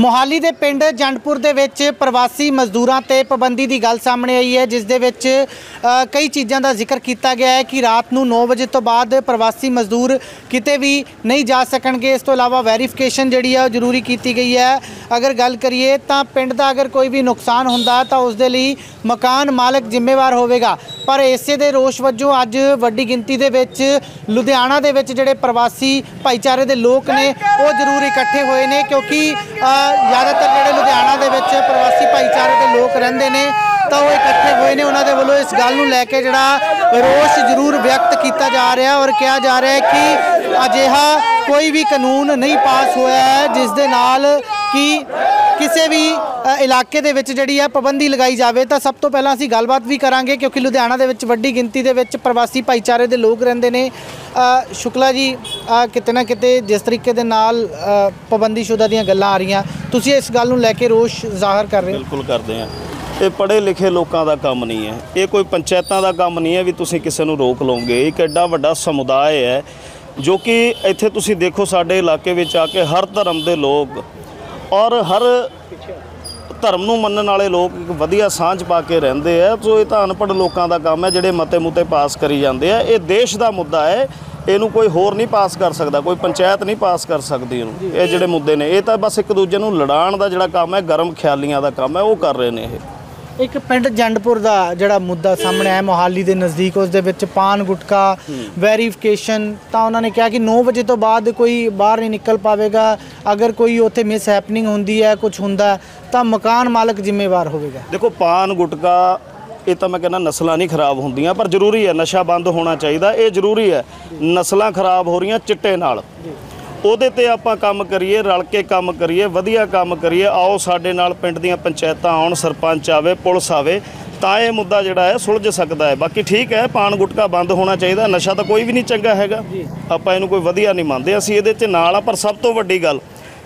ਮੋਹਾਲੀ ਦੇ ਪਿੰਡ ਜੰਡਪੁਰ ਦੇ ਵਿੱਚ ਪ੍ਰਵਾਸੀ ਮਜ਼ਦੂਰਾਂ ਤੇ ਪਾਬੰਦੀ ਦੀ ਗੱਲ ਸਾਹਮਣੇ ਆਈ ਹੈ, ਜਿਸ ਦੇ ਵਿੱਚ ਕਈ ਚੀਜ਼ਾਂ ਦਾ ਜ਼ਿਕਰ ਕੀਤਾ ਗਿਆ ਹੈ ਕਿ ਰਾਤ ਨੂੰ 9 ਵਜੇ ਤੋਂ ਬਾਅਦ ਪ੍ਰਵਾਸੀ ਮਜ਼ਦੂਰ ਕਿਤੇ ਵੀ ਨਹੀਂ ਜਾ ਸਕਣਗੇ। ਇਸ ਤੋਂ ਇਲਾਵਾ ਵੈਰੀਫਿਕੇਸ਼ਨ ਜਿਹੜੀ ਹੈ ਉਹ ਜ਼ਰੂਰੀ ਕੀਤੀ ਗਈ ਹੈ। ਅਗਰ ਗੱਲ ਕਰੀਏ ਤਾਂ ਪਿੰਡ ਦਾ ਅਗਰ ਕੋਈ ਵੀ ਨੁਕਸਾਨ ਹੁੰਦਾ ਤਾਂ ਉਸ ਦੇ ਲਈ ਮਕਾਨ ਮਾਲਕ ਜ਼ਿੰਮੇਵਾਰ ਹੋਵੇਗਾ। ਪਰ ਇਸੇ ਦੇ ਰੋਸ਼ ਵਜੋਂ ਅੱਜ ਵੱਡੀ ਗਿਣਤੀ ਦੇ ਵਿੱਚ ਲੁਧਿਆਣਾ ਦੇ ਵਿੱਚ ਜਿਹੜੇ ਪ੍ਰਵਾਸੀ ਭਾਈਚਾਰੇ ਦੇ ਲੋਕ ਨੇ, ਉਹ ਜ਼ਰੂਰ ਇਕੱਠੇ ਹੋਏ ਨੇ ਕਿਉਂਕਿ ਜ਼ਿਆਦਾਤਰ ਜਿਹੜੇ ਲੁਧਿਆਣਾ ਦੇ ਵਿੱਚ ਪ੍ਰਵਾਸੀ ਭਾਈਚਾਰੇ ਦੇ ਲੋਕ ਰਹਿੰਦੇ ਨੇ, ਤਾਂ ਉਹ ਇਕੱਠੇ ਹੋਏ ਨੇ। ਉਹਨਾਂ ਦੇ ਵੱਲੋਂ ਇਸ ਗੱਲ ਨੂੰ ਲੈ ਕੇ ਜਿਹੜਾ ਰੋਸ਼ ਜ਼ਰੂਰ ਵਿਅਕਤ ਕੀਤਾ ਜਾ ਰਿਹਾ ਔਰ ਕਿਹਾ ਜਾ ਰਿਹਾ ਹੈ ਕਿ ਅਜਿਹਾ ਕੋਈ ਵੀ ਕਾਨੂੰਨ ਨਹੀਂ ਪਾਸ ਹੋਇਆ ਹੈ, ਜਿਸ ਦੇ ਨਾਲ ਕਿ ਕਿਸੇ ਵੀ ਇਲਾਕੇ ਦੇ ਵਿੱਚ ਜਿਹੜੀ ਹੈ ਪਾਬੰਦੀ ਲਗਾਈ ਜਾਵੇ ਤਾਂ ਸਭ ਤੋਂ ਪਹਿਲਾਂ ਅਸੀਂ ਗੱਲਬਾਤ ਵੀ ਕਰਾਂਗੇ ਕਿਉਂਕਿ ਲੁਧਿਆਣਾ ਦੇ ਵਿੱਚ ਵੱਡੀ ਗਿਣਤੀ ਦੇ ਵਿੱਚ ਪ੍ਰਵਾਸੀ ਭਾਈਚਾਰੇ ਦੇ ਲੋਕ ਰਹਿੰਦੇ ਨੇ। ਸ਼ੁਕਲਾ ਜੀ ਕਿਤੇ ਨਾ ਕਿਤੇ ਜਿਸ ਤਰੀਕੇ ਦੇ ਨਾਲ ਅ, ਪਾਬੰਦੀਸ਼ੁਦਾ ਦੀਆਂ ਗੱਲਾਂ ਆ ਰਹੀਆਂ। ਤੁਸੀਂ ਇਸ ਗੱਲ ਨੂੰ ਲੈ ਕੇ ਰੋਸ਼ ਜ਼ਾਹਰ ਕਰ ਰਹੇ ਹੋ? ਬਿਲਕੁਲ ਕਰਦੇ ਆ। ਇਹ ਪੜ੍ਹੇ ਲਿਖੇ ਲੋਕਾਂ ਦਾ ਕੰਮ ਨਹੀਂ ਹੈ। ਇਹ ਕੋਈ ਪੰਚਾਇਤਾਂ ਦਾ ਕੰਮ ਨਹੀਂ ਹੈ ਵੀ ਤੁਸੀਂ ਕਿਸੇ ਨੂੰ ਰੋਕ ਲਓਗੇ। ਇੱਕ ਐਡਾ ਵੱਡਾ ਸਮੁਦਾਇ ਹੈ ਜੋ ਕਿ ਇੱਥੇ ਤੁਸੀਂ ਦੇਖੋ ਸਾਡੇ ਇਲਾਕੇ ਵਿੱਚ ਆ ਕੇ ਹਰ ਧਰਮ ਦੇ ਲੋਕ ਔਰ ਹਰ ਧਰਮ ਨੂੰ ਮੰਨਣ ਵਾਲੇ ਲੋਕ ਇੱਕ ਵਧੀਆ ਸਾਂਝ ਪਾ ਕੇ ਰਹਿੰਦੇ ਆ। ਸੋ ਇਹ ਤਾਂ ਅਨਪੜ੍ਹ ਲੋਕਾਂ ਦਾ ਕੰਮ ਹੈ, ਜਿਹੜੇ ਮਤੇ ਮੁਤੇ ਪਾਸ ਕਰੀ ਜਾਂਦੇ ਆ। ਇਹ ਦੇਸ਼ ਦਾ ਮੁੱਦਾ ਹੈ। ਇਹਨੂੰ ਕੋਈ ਹੋਰ ਨਹੀਂ ਪਾਸ ਕਰ ਸਕਦਾ, ਕੋਈ ਪੰਚਾਇਤ ਨਹੀਂ ਪਾਸ ਕਰ ਸਕਦੀ ਇਹਨੂੰ। ਇਹ ਜਿਹੜੇ ਮੁੱਦੇ ਨੇ, ਇਹ ਤਾਂ ਬਸ ਇੱਕ ਦੂਜੇ ਨੂੰ ਲੜਾਉਣ ਦਾ ਜਿਹੜਾ ਕੰਮ ਹੈ, ਗਰਮ ਖਿਆਲੀਆਂ ਦਾ ਕੰਮ ਹੈ, ਉਹ ਕਰ ਰਹੇ ਨੇ ਇਹ। ਇੱਕ ਪਿੰਡ ਜੰਡਪੁਰ ਦਾ ਜਿਹੜਾ ਮੁੱਦਾ ਸਾਹਮਣੇ ਆਇਆ ਮੋਹਾਲੀ ਦੇ ਨਜ਼ਦੀਕ ਉਸ ਦੇ ਵਿੱਚ ਪਾਨ ਗੁਟਕਾ ਵੈਰੀਫਿਕੇਸ਼ਨ ਤਾਂ ਉਹਨਾਂ ਨੇ ਕਿਹਾ ਕਿ 9 ਵਜੇ ਤੋਂ ਬਾਅਦ ਕੋਈ ਬਾਹਰ ਨਹੀਂ ਨਿਕਲ ਪਾਵੇਗਾ। ਅਗਰ ਕੋਈ ਉੱਥੇ ਮਿਸ ਹੈਪਨਿੰਗ ਹੁੰਦੀ ਹੈ ਕੁਝ ਹੁੰਦਾ ਤਾਂ ਮਕਾਨ ਮਾਲਕ ਜ਼ਿੰਮੇਵਾਰ ਹੋਵੇਗਾ। ਦੇਖੋ ਪਾਨ ਗੁਟਕਾ ਇਹ ਤਾਂ ਮੈਂ ਕਹਿੰਦਾ ਨਸਲਾਂ ਨਹੀਂ ਖਰਾਬ ਹੁੰਦੀਆਂ ਪਰ ਜ਼ਰੂਰੀ ਹੈ ਨਸ਼ਾ ਬੰਦ ਹੋਣਾ ਚਾਹੀਦਾ ਇਹ ਜ਼ਰੂਰੀ ਹੈ। ਨਸਲਾਂ ਖਰਾਬ ਹੋ ਰਹੀਆਂ ਚਿੱਟੇ ਨਾਲ। ਉਹਦੇ ਤੇ ਆਪਾਂ ਕੰਮ ਕਰੀਏ ਰਲ ਕੇ ਕੰਮ ਕਰੀਏ ਵਧੀਆ ਕੰਮ ਕਰੀਏ ਆਓ ਸਾਡੇ ਨਾਲ ਪਿੰਡ ਦੀਆਂ ਪੰਚਾਇਤਾਂ ਆਉਣ ਸਰਪੰਚ ਆਵੇ ਪੁਲਿਸ ਆਵੇ ਤਾਂ ਇਹ ਮੁੱਦਾ ਜਿਹੜਾ ਹੈ ਸੁਲਝ ਸਕਦਾ ਹੈ। ਬਾਕੀ ਠੀਕ ਹੈ ਪਾਨ ਗੁਟਕਾ ਬੰਦ ਹੋਣਾ ਚਾਹੀਦਾ ਨਸ਼ਾ ਤਾਂ ਕੋਈ ਵੀ ਨਹੀਂ ਚੰਗਾ ਹੈਗਾ। ਆਪਾਂ ਇਹਨੂੰ ਕੋਈ ਵਧੀਆ ਨਹੀਂ ਮੰਨਦੇ ਅਸੀਂ ਇਹਦੇ 'ਚ ਨਾਲ ਆ ਪਰ ਸਭ ਤੋਂ ਵੱਡੀ ਗੱਲ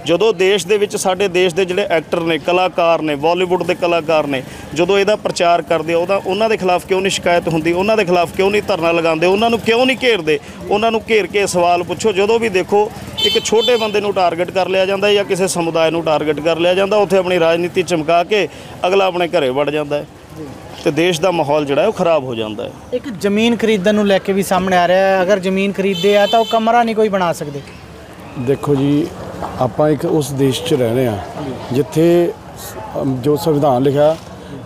ਜਦੋਂ ਦੇਸ਼ ਦੇ ਵਿੱਚ ਸਾਡੇ ਦੇਸ਼ ਦੇ ਜਿਹੜੇ ਐਕਟਰ ਨੇ ਕਲਾਕਾਰ ਨੇ ਬਾਲੀਵੁੱਡ ਦੇ ਕਲਾਕਾਰ ਨੇ ਜਦੋਂ ਇਹਦਾ ਪ੍ਰਚਾਰ ਕਰਦੇ ਆ ਉਹਦਾ ਉਹਨਾਂ ਦੇ ਖਿਲਾਫ ਕਿਉਂ ਨਹੀਂ ਸ਼ਿਕਾਇਤ ਹੁੰਦੀ? ਉਹਨਾਂ ਦੇ ਖਿਲਾਫ ਕਿਉਂ ਨਹੀਂ ਧਰਨਾ ਲਗਾਉਂਦੇ? ਉਹਨਾਂ ਨੂੰ ਕਿਉਂ ਨਹੀਂ ਘੇਰਦੇ? ਉਹਨਾਂ ਨੂੰ ਘੇਰ ਕੇ ਸਵਾਲ ਪੁੱਛੋ। ਜਦੋਂ ਵੀ ਦੇਖੋ ਇੱਕ ਛੋਟੇ ਬੰਦੇ ਨੂੰ ਟਾਰਗੇਟ ਕਰ ਲਿਆ ਜਾਂਦਾ ਜਾਂ ਕਿਸੇ ਸਮੁਦਾਇ ਨੂੰ ਟਾਰਗੇਟ ਕਰ ਲਿਆ ਜਾਂਦਾ ਉੱਥੇ ਆਪਣੀ ਰਾਜਨੀਤੀ ਚਮਕਾ ਕੇ ਅਗਲਾ ਆਪਣੇ ਘਰੇ ਵੜ ਜਾਂਦਾ ਹੈ। ਤੇ ਦੇਸ਼ ਦਾ ਮਾਹੌਲ ਜਿਹੜਾ ਹੈ ਉਹ ਖਰਾਬ ਹੋ ਜਾਂਦਾ ਹੈ। ਇੱਕ ਜ਼ਮੀਨ ਖਰੀਦਣ ਨੂੰ ਲੈ ਕੇ ਵੀ ਸਾਹਮਣੇ ਆ ਰਿਹਾ ਹੈ। ਅਗਰ ਜ਼ਮੀਨ ਖਰੀਦਦੇ ਆ ਤਾਂ ਉਹ ਕਮਰਾ ਨਹੀਂ ਕੋਈ ਬਣਾ ਸਕਦੇ। ਦੇਖੋ ਜੀ ਆਪਾਂ ਇੱਕ ਉਸ ਦੇਸ਼ 'ਚ ਰਹਿ ਰਹੇ ਹਾਂ, ਜਿੱਥੇ ਜੋ ਸੰਵਿਧਾਨ ਲਿਖਿਆ,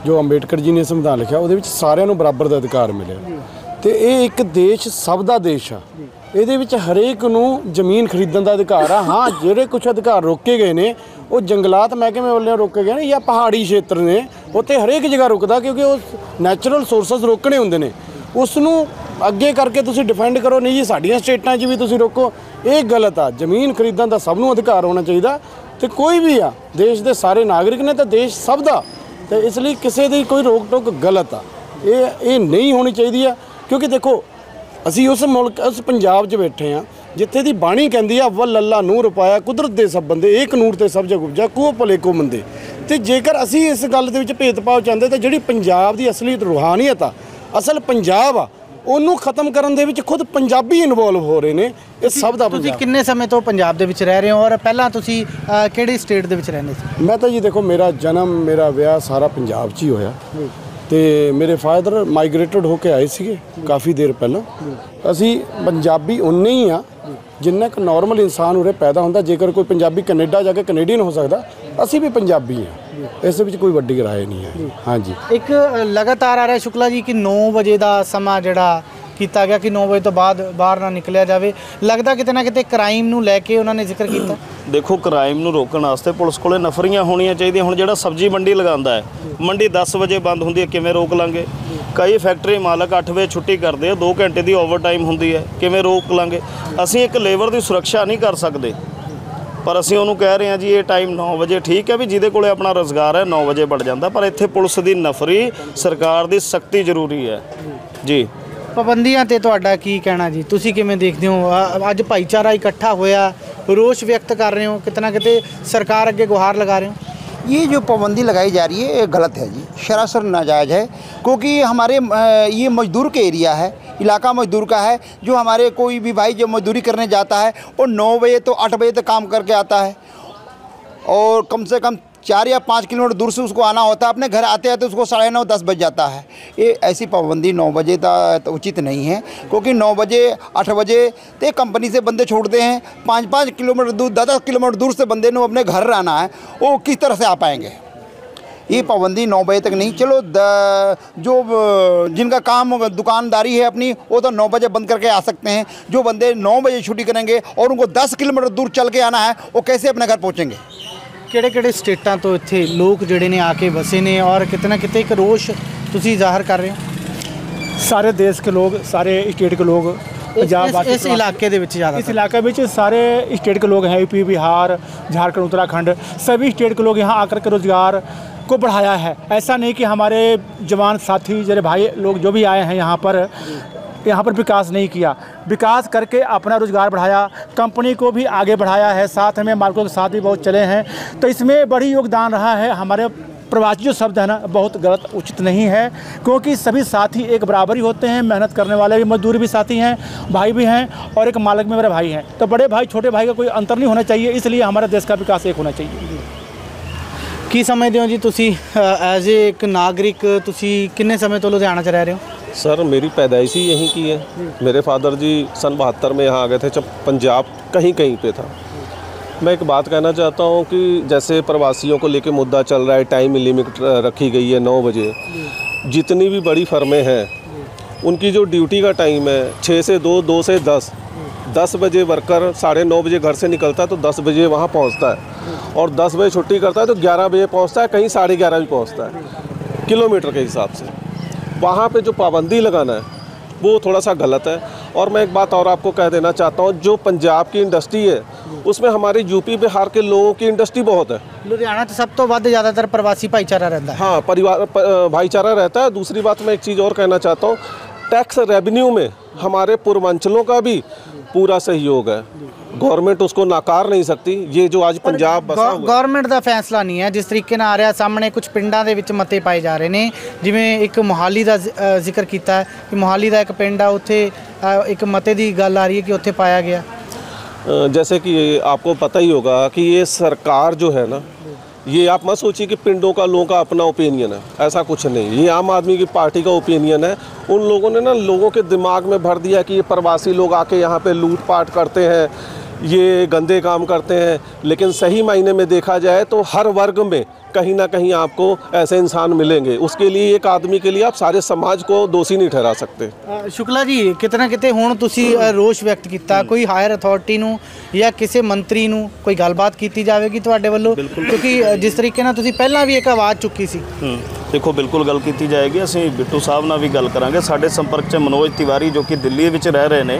ਜੋ ਅੰਬੇਡਕਰ ਜੀ ਨੇ ਸੰਵਿਧਾਨ ਲਿਖਿਆ, ਉਹਦੇ ਵਿੱਚ ਸਾਰਿਆਂ ਨੂੰ ਬਰਾਬਰ ਦਾ ਅਧਿਕਾਰ ਮਿਲਿਆ। ਤੇ ਇਹ ਇੱਕ ਦੇਸ਼ ਸਭ ਦਾ ਦੇਸ਼ ਆ। ਇਹਦੇ ਵਿੱਚ ਹਰੇਕ ਨੂੰ ਜ਼ਮੀਨ ਖਰੀਦਣ ਦਾ ਅਧਿਕਾਰ ਆ। ਹਾਂ, ਜਿਹੜੇ ਕੁਝ ਅਧਿਕਾਰ ਰੋਕੇ ਗਏ ਨੇ, ਉਹ ਜੰਗਲਾਤ ਮਹਿਕਮੇ ਵੱਲੋਂ ਰੋਕੇ ਗਏ ਨੇ ਜਾਂ ਪਹਾੜੀ ਖੇਤਰ ਨੇ, ਉੱਥੇ ਹਰੇਕ ਜਗ੍ਹਾ ਰੁਕਦਾ ਕਿਉਂਕਿ ਉਹ ਨੈਚੁਰਲ ਸੋਰਸਸ ਰੋਕਣੇ ਹੁੰਦੇ ਨੇ। ਉਸ ਨੂੰ ਅੱਗੇ ਕਰਕੇ ਤੁਸੀਂ ਡਿਫੈਂਡ ਕਰੋ, ਨਹੀਂ ਜੀ, ਸਾਡੀਆਂ ਸਟੇਟਾਂ 'ਚ ਵੀ ਤੁਸੀਂ ਰੋਕੋ। ਇਹ ਗਲਤ ਆ। ਜ਼ਮੀਨ ਖਰੀਦਣ ਦਾ ਸਭ ਨੂੰ ਅਧਿਕਾਰ ਹੋਣਾ ਚਾਹੀਦਾ। ਤੇ ਕੋਈ ਵੀ ਆ, ਦੇਸ਼ ਦੇ ਸਾਰੇ ਨਾਗਰਿਕ ਨੇ ਤਾਂ ਦੇਸ਼ ਸਭ ਦਾ। ਤੇ ਇਸ ਲਈ ਕਿਸੇ ਦੀ ਕੋਈ ਰੋਕ ਟੋਕ ਗਲਤ ਆ। ਇਹ ਇਹ ਨਹੀਂ ਹੋਣੀ ਚਾਹੀਦੀ ਆ। ਕਿਉਂਕਿ ਦੇਖੋ, ਅਸੀਂ ਉਸ ਮੁਲਕ, ਉਸ ਪੰਜਾਬ 'ਚ ਬੈਠੇ ਆ, ਜਿੱਥੇ ਦੀ ਬਾਣੀ ਕਹਿੰਦੀ ਆ ਵੱਲ ਅੱਲਾ ਨੂਰ ਪਾਇਆ ਕੁਦਰਤ ਦੇ ਸਭ ਬੰਦੇ, ਏਕ ਨੂਰ ਤੇ ਸਭ ਜਗ ਉਪਜਾ ਕੋ ਭਲੇ ਕੋ ਮੰਦੇ। ਤੇ ਜੇਕਰ ਅਸੀਂ ਇਸ ਗੱਲ ਦੇ ਵਿੱਚ ਭੇਦਭਾਵ ਚਾਹੁੰਦੇ, ਤਾਂ ਜਿਹੜੀ ਪੰਜਾਬ ਦੀ ਅਸਲੀ ਰੂਹਾਨੀਅਤ ਆ, ਅਸਲ ਪੰਜਾਬ ਆ ਉਹਨੂੰ ਖਤਮ ਕਰਨ ਦੇ ਵਿੱਚ ਖੁਦ ਪੰਜਾਬੀ ਇਨਵੋਲਵ ਹੋ ਰਹੇ ਨੇ। ਇਹ ਸਭ ਦਾ ਤੁਸੀਂ ਕਿੰਨੇ ਸਮੇਂ ਤੋਂ ਪੰਜਾਬ ਦੇ ਵਿੱਚ ਰਹਿ ਰਹੇ ਹੋ ਔਰ ਪਹਿਲਾਂ ਤੁਸੀਂ ਕਿਹੜੀ ਸਟੇਟ ਦੇ ਵਿੱਚ ਰਹਿੰਦੇ ਸੀ? ਮੈਂ ਤਾਂ ਜੀ ਦੇਖੋ ਮੇਰਾ ਜਨਮ ਮੇਰਾ ਵਿਆਹ ਸਾਰਾ ਪੰਜਾਬ 'ਚ ਹੀ ਹੋਇਆ। ਤੇ ਮੇਰੇ ਫਾਦਰ ਮਾਈਗ੍ਰੇਟਡ ਹੋ ਕੇ ਆਏ ਸੀਗੇ ਕਾਫੀ ਦੇਰ ਪਹਿਲਾਂ। ਅਸੀਂ ਪੰਜਾਬੀ ਉਨੇ ਹੀ ਆ ਜਿੰਨਾ ਇੱਕ ਨਾਰਮਲ ਇਨਸਾਨ ਉਰੇ ਪੈਦਾ ਹੁੰਦਾ ਜੇਕਰ ਕੋਈ ਪੰਜਾਬੀ ਕੈਨੇਡਾ ਜਾ ਕੇ ਕੈਨੇਡੀਅਨ ਹੋ ਸਕਦਾ ਅਸੀਂ ਵੀ ਪੰਜਾਬੀ ਆ। ਇਸ ਵਿੱਚ ਕੋਈ ਵੱਡੀ ਰਾਏ ਨਹੀਂ ਹੈ। ਹਾਂਜੀ। ਇੱਕ ਲਗਾਤਾਰ ਆ ਰਿਹਾ ਸ਼ੁਕਲਾ ਜੀ ਕਿ 9 ਵਜੇ ਦਾ ਸਮਾਂ ਜਿਹੜਾ ਕੀਤਾ ਗਿਆ ਕਿ 9 ਵਜੇ ਤੋਂ ਬਾਅਦ ਬਾਹਰ ਨਾ ਨਿਕਲਿਆ ਜਾਵੇ। ਲੱਗਦਾ ਕਿਤੇ ਨਾ ਕਿਤੇ ਕ੍ਰਾਈਮ ਨੂੰ ਲੈ ਕੇ ਉਹਨਾਂ ਨੇ ਜ਼ਿਕਰ ਕੀਤਾ? ਦੇਖੋ ਕ੍ਰਾਈਮ ਨੂੰ ਰੋਕਣ ਵਾਸਤੇ ਪੁਲਿਸ ਕੋਲੇ ਨਫਰੀਆਂ ਹੋਣੀਆਂ ਚਾਹੀਦੀਆਂ। ਹੁਣ ਜਿਹੜਾ ਸਬਜ਼ੀ ਮੰਡੀ ਲਗਾਉਂਦਾ ਹੈ ਮੰਡੀ 10 ਵਜੇ ਬੰਦ ਹੁੰਦੀ ਹੈ ਕਿਵੇਂ ਰੋਕ ਲਾਂਗੇ? ਕਈ ਫੈਕਟਰੀ ਮਾਲਕ 8 ਵਜੇ ਛੁੱਟੀ ਕਰਦੇ ਆ 2 ਘੰਟੇ ਦੀ ਓਵਰਟਾਈਮ ਹੁੰਦੀ ਹੈ ਕਿਵੇਂ ਰੋਕ ਲਾਂਗੇ? ਅਸੀਂ ਇੱਕ ਲੇਬਰ ਦੀ ਸੁਰੱਖਿਆ ਨਹੀਂ ਕਰ ਸਕਦੇ। ਪਰ ਅਸੀਂ ਉਹਨੂੰ ਕਹਿ ਰਹੇ ਹਾਂ ਜੀ ਇਹ ਟਾਈਮ 9 ਵਜੇ ਠੀਕ ਹੈ ਵੀ ਜਿਹਦੇ ਕੋਲੇ ਆਪਣਾ ਰੋਜ਼ਗਾਰ ਹੈ 9 ਵਜੇ ਵੜ ਜਾਂਦਾ ਪਰ ਇੱਥੇ ਪੁਲਿਸ ਦੀ ਨਫਰੀ ਸਰਕਾਰ ਦੀ ਸਖਤੀ ਜ਼ਰੂਰੀ ਹੈ ਜੀ ਪਾਬੰਦੀਆਂ ਤੇ ਤੁਹਾਡਾ ਕੀ ਕਹਿਣਾ ਜੀ ਤੁਸੀਂ ਕਿਵੇਂ ਦੇਖਦੇ ਹੋ ਅ- ਅੱਜ ਭਾਈਚਾਰਾ ਇਕੱਠਾ ਹੋਇਆ ਰੋਸ਼ ਵਿਅਕਤ ਕਰ ਰਹੇ ਹੋ ਕਿਤਨਾ ਕਿਤੇ ਸਰਕਾਰ ਅੱਗੇ ਗੁਹਾਰ ਲਗਾ ਰਹੇ ਹੋ ये जो पाबंदी लगाई जा रही है ये गलत है जी सरासर नाजायज़ है क्योंकि हमारे अ, ये मजदूर के एरिया है इलाका मजदूर का है, जो हमारे कोई भी भाई जब मजदूरी करने जाता है, वो नौ बजे तो आठ बजे तक काम करके आता है। और कम से कम चार या पाँच किलोमीटर दूर से उसको आना होता है, अपने घर आते आते उसको साढ़े नौ, दस बज जाता है। ये ऐसी पाबंदी नौ बजे तक तो उचित नहीं है, क्योंकि नौ बजे, आठ बजे तो कंपनी से बंदे छोड़ते हैं। पाँच पाँच किलोमीटर दूर, दस दस किलोमीटर दूर से बंदे ने अपने घर आना है, वो किस तरह से आ पाएँगे? ये पाबंदी नौ बजे तक नहीं चलो द, जो अ, जिनका काम दुकानदारी है अपनी वो तो नौ बजे बंद करके आ सकते हैं जो बंदे नौ बजे छुट्टी करेंगे और उनको दस किलोमीटर दूर चल के आना है वो कैसे अपने घर पहुँचेंगे ਕਿਹੜੇ ਕਿਹੜੇ ਸਟੇਟਾਂ ਤੋਂ ਇੱਥੇ ਲੋਕ ਜਿਹੜੇ ਨੇ ਆ ਕੇ ਵਸੇ ਨੇ ਔਰ ਕਿਤੇ ਨਾ ਕਿਤੇ ਇੱਕ ਰੋਸ਼ ਤੁਸੀਂ ਜ਼ਾਹਰ ਕਰ ਰਹੇ ਹੋ ਸਾਰੇ ਦੇਸ਼ ਕੇ ਲੋਕ ਸਾਰੇ ਸਟੇਟ के लोग पंजाब ਇਸ- वासी ਇਸ ਇਲਾਕੇ ਦੇ ਵਿੱਚ ਜ਼ਿਆਦਾ इस इलाके में सारे स्टेट के लोग हैं यूपी बिहार झारखंड उत्तराखंड सभी स्टेट के लोग यहाँ आकर के रोजगार को बढ़ाया है। ऐसा नहीं कि हमारे जवान साथी, जरे भाई लोग जो भी आए हैं यहाँ पर यहाँ पर विकास नहीं किया। विकास करके अपना रोज़गार बढ़ाया, कंपनी को भी आगे बढ़ाया है, साथ में मालिकों के साथ भी बहुत चले हैं। तो इसमें बड़ी योगदान रहा है। हमारे प्रवासी जो शब्द है ना, बहुत गलत उचित नहीं है, क्योंकि सभी साथी एक बराबर ही होते हैं, मेहनत करने वाले भी, मजदूर भी साथी हैं, भाई भी हैं और एक मालिक में मेरे भाई हैं। तो बड़े भाई, छोटे भाई का कोई अंतर नहीं होना चाहिए, इसलिए हमारे देश का विकास एक होना चाहिए। ਕੀ ਸਮਝਦੇ ਹੋ ਜੀ ਤੁਸੀਂ ਐਜ਼ ਏ ਇੱਕ ਨਾਗਰਿਕ ਤੁਸੀਂ ਕਿੰਨੇ ਸਮੇਂ ਤੋਂ ਲੁਧਿਆਣਾ 'ਚ ਰਹਿ ਰਹੇ ਹੋ सर मेरी पैदाइश ही यहीं की है मेरे फादर जी सन बहत्तर में यहाँ आ गए थे जब पंजाब कहीं कहीं पे था मैं एक बात कहना चाहता हूँ कि जैसे प्रवासियों को लेके मुद्दा चल रहा है टाइम लिमिट रखी गई है नौ बजे जितनी भी बड़ी फर्में हैं उनकी जो ड्यूटी का टाइम है छः से दो दो से दस दस बजे वर्कर साढ़े नौ बजे घर से निकलता है तो दस बजे वहाँ पहुँचता है। और दस बजे छुट्टी करता है तो ग्यारह बजे पहुँचता है कहीं साढ़े ग्यारह भी पहुँचता है किलोमीटर के हिसाब से। वहाँ पर जो पाबंदी लगाना है वो थोड़ा सा गलत है। और मैं एक बात और आपको कह देना चाहता हूँ जो पंजाब की इंडस्ट्री है उसमें हमारे यूपी बिहार के लोगों की इंडस्ट्री बहुत है। लुधियाना तो सब तो वाद ज़्यादातर प्रवासी भाईचारा रहता है। हाँ परिवार भाईचारा रहता है। दूसरी बात मैं एक चीज़ और कहना चाहता हूँ टैक्स रेवेन्यू में हमारे पूर्वांचलों का भी पूरा सहयोग है गवर्नमेंट उसको नाकार नहीं सकती ये जो आज पंजाब बसा हुआ है ਗਵਰਨਮੈਂਟ ਦਾ ਫੈਸਲਾ ਨਹੀਂ ਹੈ ਜਿਸ ਤਰੀਕੇ ਨਾਲ ਆ ਰਿਹਾ ਸਾਹਮਣੇ ਕੁਝ ਪਿੰਡਾਂ ਦੇ ਵਿੱਚ ਮਤੇ ਪਾਏ ਜਾ ਰਹੇ ਨੇ ਜਿਵੇਂ ਇੱਕ ਮੋਹਾਲੀ ਦਾ ਜ਼- ਅ, ਜ਼ਿਕਰ ਕੀਤਾ ਹੈ ਕਿ ਮੋਹਾਲੀ ਦਾ ਇੱਕ ਪਿੰਡ ਆ ਉੱਥੇ ਅ, ਇੱਕ ਮਤੇ ਦੀ ਗੱਲ ਆ ਰਹੀ ਹੈ ਕਿ ਉੱਥੇ ਪਾਇਆ ਗਿਆ अ, जैसे कि आपको पता ही होगा कि ये सरकार जो है ना ये आप मत सोचिए कि पिंडों का लोगों का अपना ओपिनियन है। ऐसा कुछ नहीं। ये आम आदमी की पार्टी का ओपिनियन है। उन लोगों ने ना लोगों के दिमाग में भर दिया कि ये प्रवासी लोग आके यहाँ पे लूट पाट करते हैं। ये गंदे काम करते हैं लेकिन सही मायने में देखा जाए तो हर वर्ग में कहीं ना कहीं आपको ऐसे इंसान मिलेंगे उसके लिए एक आदमी के लिए आप सारे समाज को दोषी नहीं ठहरा सकते ਅ, ਸ਼ੁਕਲਾ ਜੀ ਕਿਤੇ ਨਾ ਕਿਤੇ ਹੁਣ ਤੁਸੀਂ ਅ, ਰੋਸ਼ ਵਿਅਕਤ ਕੀਤਾ ਕੋਈ ਹਾਇਰ ਅਥਾਰਟੀ ਨੂੰ ਜਾਂ ਕਿਸੇ ਮੰਤਰੀ ਨੂੰ ਕੋਈ ਗੱਲਬਾਤ ਕੀਤੀ ਜਾਵੇਗੀ ਤੁਹਾਡੇ ਵੱਲੋਂ ਕਿਉਂਕਿ ਅ, ਜਿਸ ਤਰੀਕੇ ਨਾਲ ਤੁਸੀਂ ਪਹਿਲਾਂ ਵੀ ਇੱਕ ਆਵਾਜ਼ ਚੁੱਕੀ ਸੀ ਹੂੰ ਦੇਖੋ ਬਿਲਕੁਲ ਗੱਲ ਕੀਤੀ ਜਾਏਗੀ ਅਸੀਂ ਬਿੱਟੂ ਸਾਹਿਬ ਨਾਲ ਵੀ ਗੱਲ ਕਰਾਂਗੇ ਸਾਡੇ ਸੰਪਰਕ 'ਚ ਮਨੋਜ ਤਿਵਾਰੀ ਜੋ ਕਿ ਦਿੱਲੀ ਵਿੱਚ ਰਹਿ ਰਹੇ ਨੇ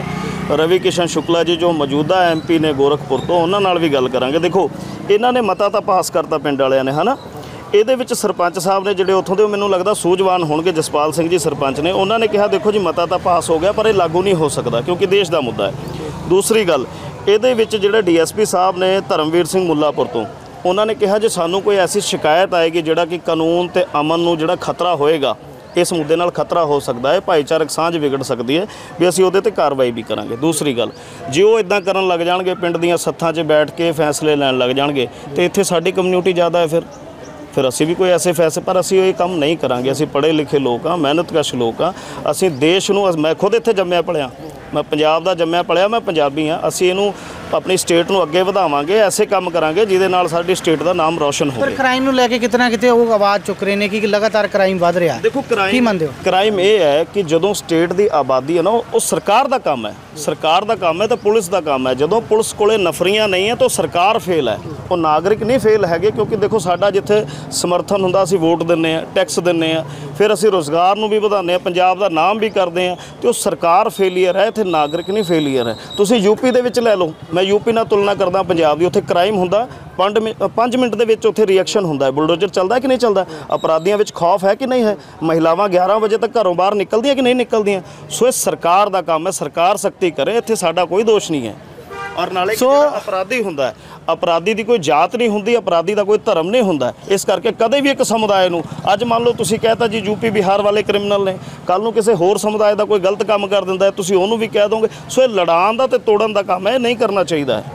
ਰਵੀ ਕਿਸ਼ਨ ਸ਼ੁਕਲਾ ਜੀ ਜੋ ਮੌਜੂਦਾ ਐਮਪੀ ਨੇ ਗੋਰਖਪੁਰ ਤੋਂ, ਉਹਨਾਂ ਨਾਲ ਵੀ ਗੱਲ ਕਰਾਂਗੇ। ਦੇਖੋ, ਇਹਨਾਂ ਨੇ ਮਤਾ ਤਾਂ ਪਾਸ ਕਰਤਾ ਪਿੰਡ ਵਾਲਿਆਂ ਨੇ, ਹਨਾ? ਇਹਦੇ ਵਿੱਚ ਸਰਪੰਚ ਸਾਹਿਬ ਨੇ ਜਿਹੜੇ ਉੱਥੋਂ ਦੇ ਉਹ ਮੈਨੂੰ ਲੱਗਦਾ ਸੂਝਵਾਨ ਹੋਣਗੇ, ਜਸਪਾਲ ਸਿੰਘ ਜੀ ਸਰਪੰਚ ਨੇ, ਉਹਨਾਂ ਨੇ ਕਿਹਾ, ਦੇਖੋ ਜੀ, ਮਤਾ ਤਾਂ ਪਾਸ ਹੋ ਗਿਆ, ਪਰ ਇਹ ਲਾਗੂ ਨਹੀਂ ਹੋ ਸਕਦਾ, ਕਿਉਂਕਿ ਦੇਸ਼ ਦਾ ਮੁੱਦਾ ਹੈ। ਦੂਸਰੀ ਗੱਲ, ਇਹਦੇ ਵਿੱਚ ਜਿਹੜੇ ਡੀਐਸਪੀ ਸਾਹਿਬ ਨੇ ਧਰਮਵੀਰ ਸਿੰਘ ਮੁੱਲਾਪੁਰ ਤੋਂ, ਉਹਨਾਂ ਨੇ ਕਿਹਾ, ਜੇ ਸਾਨੂੰ ਕੋਈ ਐਸੀ ਸ਼ਿਕਾਇਤ ਆਏਗੀ ਜਿਹੜਾ ਕਿ ਕਾਨੂੰਨ ਤੇ ਅਮਨ ਨੂੰ ਜਿਹੜਾ ਖਤਰਾ ਹੋਏਗਾ ਇਸ ਮੁੱਦੇ ਨਾਲ ਖਤਰਾ ਹੋ ਸਕਦਾ ਹੈ, ਭਾਈਚਾਰਕ ਸਾਂਝ ਵਿਗੜ ਸਕਦੀ ਹੈ ਵੀ ਅਸੀਂ ਉਹਦੇ ਤੇ ਕਾਰਵਾਈ ਵੀ ਕਰਾਂਗੇ। ਦੂਸਰੀ ਗੱਲ, ਜੇ ਉਹ ਇਦਾਂ ਕਰਨ ਲੱਗ ਜਾਣਗੇ, ਪਿੰਡ ਦੀਆਂ ਸੱਥਾਂ 'ਚ ਬੈਠ ਕੇ ਫੈਸਲੇ ਲੈਣ ਲੱਗ ਜਾਣਗੇ, ਤੇ ਇੱਥੇ ਸਾਡੀ ਕਮਿਊਨਿਟੀ ਜ਼ਿਆਦਾ ਹੈ ਫਿਰ। ਫਿਰ ਅਸੀਂ ਵੀ ਕੋਈ ਐਸੇ ਫੈਸਲੇ ਪਰ ਅਸੀਂ ਇਹ ਕੰਮ ਨਹੀਂ ਕਰਾਂਗੇ। ਅਸੀਂ ਪੜ੍ਹੇ ਲਿਖੇ ਲੋਕ ਆ ਮਿਹਨਤਕਸ਼ ਲੋਕ ਆ ਅਸੀਂ ਦੇਸ਼ ਨੂੰ, ਮੈਂ ਖੁਦ ਇੱਥੇ ਜੰਮਿਆ ਪਲਿਆ ਮੈਂ ਪੰਜਾਬ ਦਾ ਜੰਮਿਆ ਪਲਿਆ ਮੈਂ ਪੰਜਾਬੀ ਆ ਅਸੀਂ ਇਹਨੂੰ ਆਪਣੀ ਸਟੇਟ ਨੂੰ ਅੱਗੇ ਵਧਾਵਾਂਗੇ ਐਸੇ ਕੰਮ ਕਰਾਂਗੇ ਜਿਹਦੇ ਨਾਲ ਸਾਡੀ ਸਟੇਟ ਦਾ ਨਾਮ ਰੌਸ਼ਨ ਪਰ ਹੋਵੇ ਕ੍ਰਾਈਮ ਨੂੰ ਲੈ ਕੇ ਕਿਤੇ ਨਾ ਕਿਤੇ ਉਹ ਆਵਾਜ਼ ਚੁੱਕ ਰਹੇ ਨੇ ਕਿ ਲਗਾਤਾਰ ਕ੍ਰਾਈਮ ਵੱਧ ਰਿਹਾ ਦੇਖੋ ਕੀ ਕ੍ਰਾਈਮ ਮੰਨਦੇ ਹੋ? ਕ੍ਰਾਈਮ ਇਹ ਹੈ ਕਿ ਜਦੋਂ ਸਟੇਟ ਦੀ ਆਬਾਦੀ ਹੈ ਨਾ ਉਹ ਸਰਕਾਰ ਦਾ ਕੰਮ ਹੈ। ਸਰਕਾਰ ਦਾ ਕੰਮ ਹੈ ਤਾਂ ਪੁਲਿਸ ਦਾ ਕੰਮ ਹੈ। ਜਦੋਂ ਪੁਲਿਸ ਕੋਲੇ ਨਫਰੀਆਂ ਨਹੀਂ ਹੈ ਤਾਂ ਉਹ ਸਰਕਾਰ ਫੇਲ ਹੈ। ਉਹ ਨਾਗਰਿਕ ਨਹੀਂ ਫੇਲ ਹੈਗੇ ਕਿਉਂਕਿ ਦੇਖੋ ਸਾਡਾ ਜਿੱਥੇ ਸਮਰਥਨ ਹੁੰਦਾ ਅਸੀਂ ਵੋਟ ਦਿੰਨੇ ਆ ਟੈਕਸ ਦਿੰਨੇ ਆ ਫਿਰ ਅਸੀਂ ਰੋਜ਼ਗਾਰ ਨੂੰ ਵੀ ਵਧਾਉਂਦੇ ਆ ਪੰਜਾਬ ਦਾ ਨਾਮ ਵੀ ਕਰਦੇ ਆ ਤੇ ਉਹ ਸਰਕਾਰ ਫੇਲੀਅਰ ਹੈ, ਇੱਥੇ ਨਾਗਰਿਕ ਨਹੀਂ ਫੇਲੀਅਰ ਹੈ। ਤੁਸੀਂ ਯੂਪੀ ਦੇ ਵਿੱਚ ਲੈ ਲਓ। ਮੈਂ ਯੂਪੀ ਨਾਲ ਤੁਲਨਾ ਕਰਦਾ, ਪੰਜਾਬ ਦੀ ਉੱਥੇ ਕ੍ਰਾਈਮ ਹੁੰਦਾ 5 ਮਿੰਟ ਦੇ ਵਿੱਚ ਉੱਥੇ ਰਿਐਕਸ਼ਨ ਹੁੰਦਾ ਹੈ। ਬੁਲਡੋਜ਼ਰ ਚੱਲਦਾ ਕਿ ਨਹੀਂ ਚੱਲਦਾ? ਅਪਰਾਧੀਆਂ ਵਿੱਚ ਖੌਫ ਹੈ ਕਿ ਨਹੀਂ ਹੈ? ਮਹਿਲਾਵਾਂ 11 ਵਜੇ ਤੱਕ ਘਰੋਂ ਬਾਹਰ ਨਿਕਲਦੀਆਂ ਕਿ ਨਹੀਂ ਨਿਕਲਦੀਆਂ? ਸੋ ਇਹ ਸਰਕਾਰ ਦਾ ਕੰਮ ਹੈ। ਸਰਕਾਰ ਸਖਤੀ ਕਰੇ। ਇੱਥੇ ਸਾਡਾ ਕੋਈ ਦੋਸ਼ ਨਹੀਂ ਹੈ। ਔਰ ਨਾਲੇ ਜਿਹੜਾ ਅਪਰਾਧੀ ਹੁੰਦਾ ਹੈ ਅਪਰਾਧੀ ਦੀ ਕੋਈ ਜਾਤ ਨਹੀਂ ਹੁੰਦੀ ਅਪਰਾਧੀ ਦਾ ਕੋਈ ਧਰਮ ਨਹੀਂ ਹੁੰਦਾ। ਇਸ ਕਰਕੇ ਕਦੇ ਵੀ ਇੱਕ ਸਮੁਦਾਇ ਨੂੰ ਅੱਜ ਮੰਨ ਲਓ ਤੁਸੀਂ ਕਹਤਾ ਜੀ ਯੂਪੀ ਬਿਹਾਰ ਵਾਲੇ ਕ੍ਰਿਮੀਨਲ ਨੇ ਕੱਲ ਨੂੰ ਕਿਸੇ ਹੋਰ ਸਮੁਦਾਇ ਦਾ ਕੋਈ ਗਲਤ ਕੰਮ ਕਰ ਦਿੰਦਾ ਹੈ ਤੁਸੀਂ ਉਹਨੂੰ ਵੀ ਕਹਿ ਦੋਗੇ। ਸੋ ਇਹ ਲੜਾਉਣ ਦਾ ਤੇ ਤੋੜਨ ਦਾ ਕੰਮ ਹੈ ਇਹ ਨਹੀਂ ਕਰਨਾ ਚਾਹੀਦਾ ਹੈ।